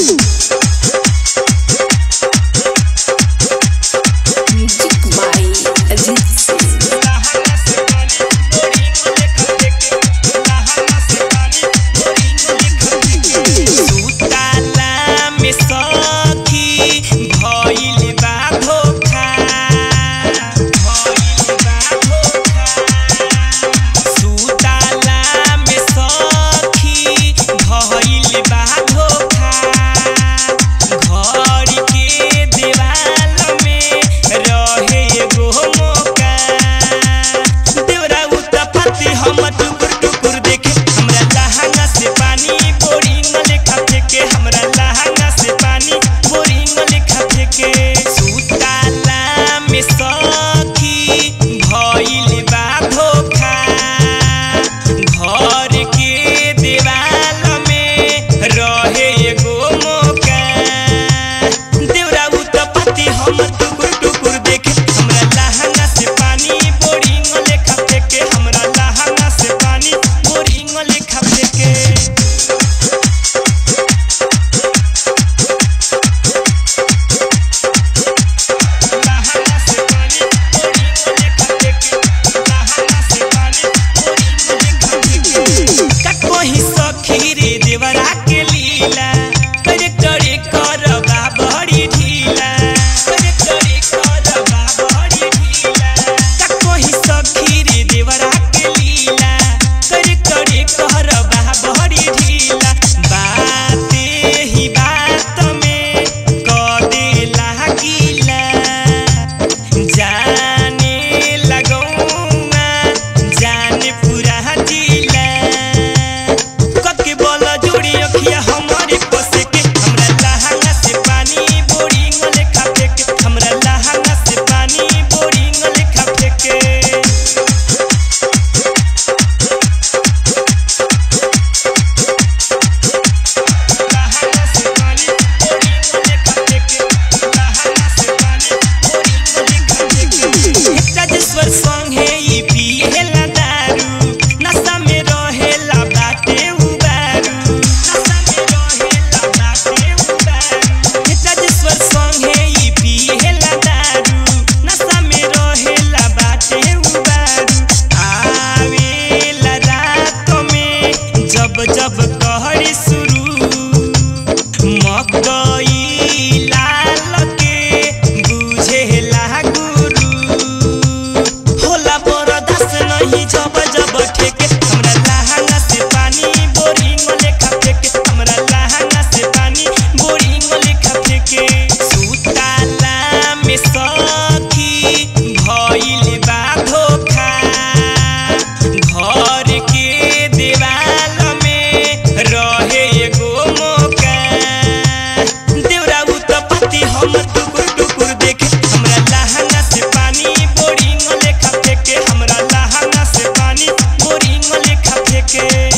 Ooh. sun. que